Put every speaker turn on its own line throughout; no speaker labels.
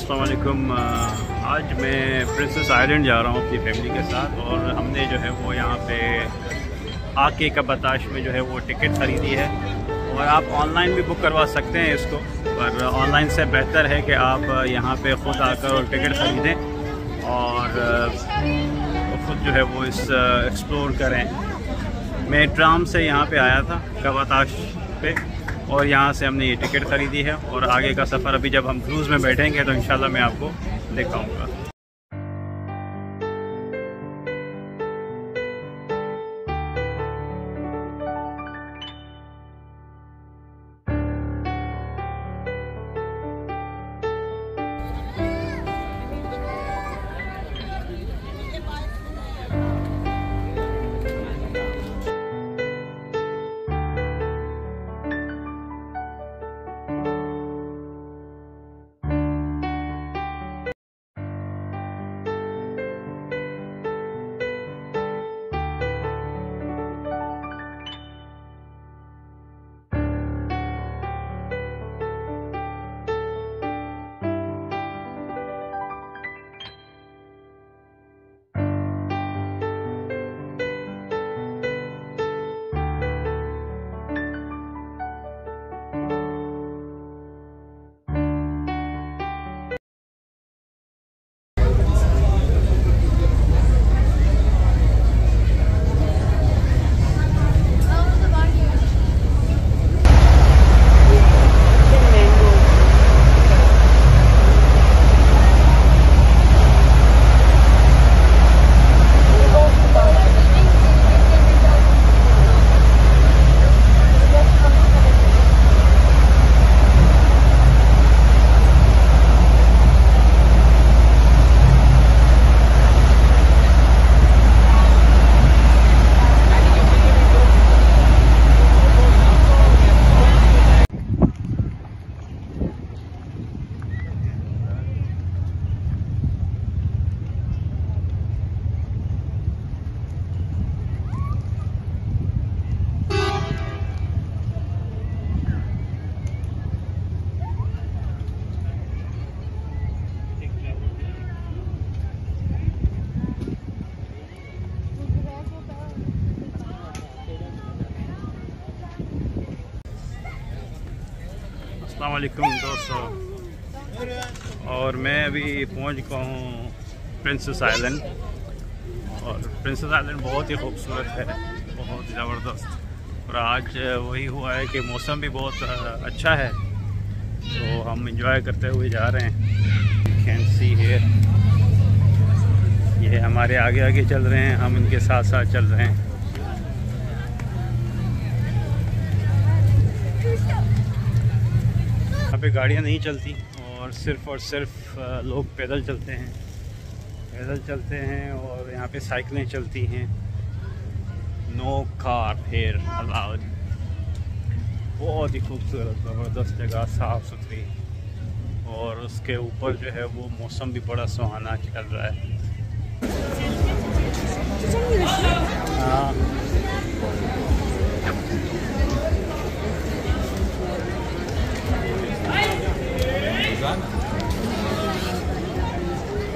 السلام علیکم۔ آج میں پرنسس آئلینڈ جا رہا ہوں اپنی فیملی کے ساتھ اور ہم نے جو ہے وہ یہاں پہ آ کے کا بتاش میں جو ہے وہ ٹکٹ خریدی ہے اور آپ آن لائن بھی بک کروا سکتے ہیں اس کو۔ پر آن لائن سے بہتر ہے کہ آپ یہاں پہ خود آ کر اور ٹکٹ خریدیں اور خود جو ہے وہ اس ایکسپلور کریں۔ میں ٹرام سے یہاں پہ آیا تھا کباتاش پہ۔ اور یہاں سے ہم نے یہ ٹکٹ خریدی ہے اور آگے کا سفر ابھی جب ہم کروز میں بیٹھیں گے تو انشاءاللہ میں آپ کو دکھاؤں گا۔ السلام علیکم دوستو۔ اور میں ابھی پہنچ چکا ہوں پرنسس آئلینڈ۔ اور پرنسس آئلینڈ بہت ہی خوبصورت ہے، بہت زبردست۔ اور آج وہی ہوا ہے کہ موسم بھی بہت اچھا ہے۔ تو ہم انجوائے کرتے ہوئے جا رہے ہیں۔ کین سی ہے یہ ہمارے آگے آگے چل رہے ہیں، ہم ان کے ساتھ ساتھ چل رہے ہیں۔ پہ گاڑیاں نہیں چلتی اور صرف اور صرف لوگ پیدل چلتے ہیں۔ پیدل چلتے ہیں اور یہاں پہ سائیکلیں چلتی ہیں۔ نو کار پھر الاؤڈ بہت ہی خوبصورت، زبردست جگہ، صاف ستھری۔ اور اس کے اوپر جو ہے وہ موسم بھی بڑا سہانا چل رہا ہے۔ ہاں۔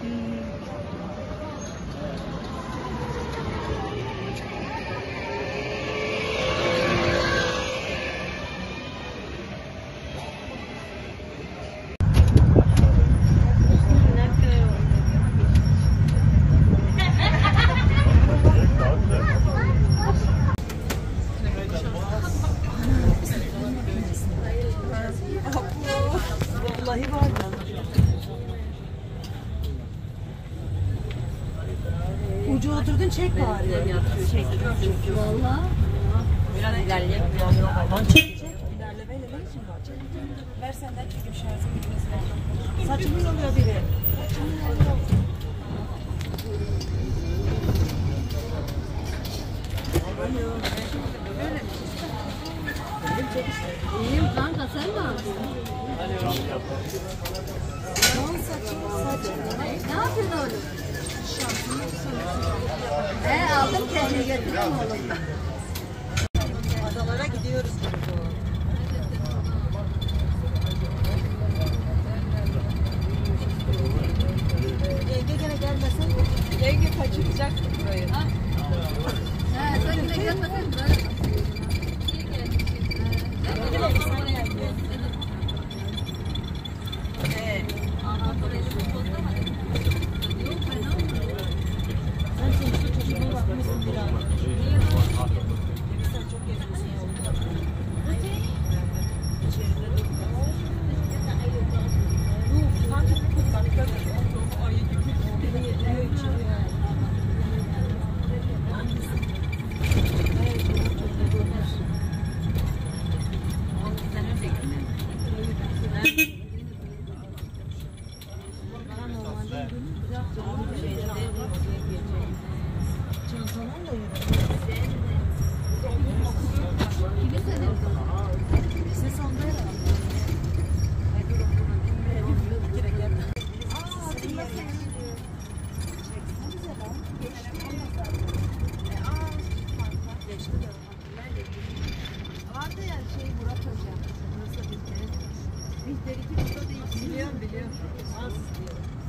嗯，Ucu oturdun çek bari.
Valla. Biraz ilerleyelim.
Çek çek. İlerlemeyle ne işin var? Çek. Ver senden çekim şarjı gitmesi Saçımı yoluyor biri. Saçımı yoluyor.
İyiyim kanka sen ne yapıyorsun?
Lan saçımı saçımı.
Ne yapıyorsun oğlum? He aldım kendini götürüyorum oğlum.
Biliyorum biliyorum. Az diyor.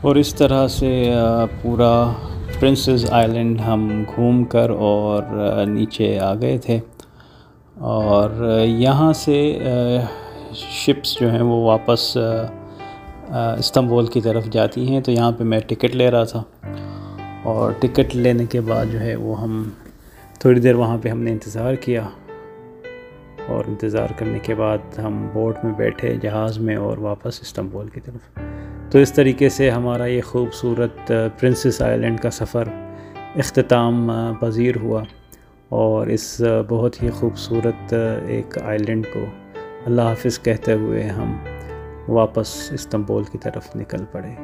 اور اس طرح سے پورا princes island ہم گھوم کر اور نیچے آ گئے تھے۔ اور یہاں سے شپس جو ہیں وہ واپس استنبول کی طرف جاتی ہیں، تو یہاں پہ میں ٹکٹ لے رہا تھا۔ اور ٹکٹ لینے کے بعد جو ہے وہ ہم تھوڑی دیر وہاں پہ ہم نے انتظار کیا۔ اور انتظار کرنے کے بعد ہم بوٹ میں بیٹھے جہاز میں اور واپس استنبول کی طرف۔ تو اس طریقے سے ہمارا یہ خوبصورت پرنسس آئلینڈ کا سفر اختتام پذیر ہوا اور اس بہت ہی خوبصورت ایک آئلینڈ کو اللہ حافظ کہتے ہوئے ہم واپس استنبول کی طرف نکل پڑے۔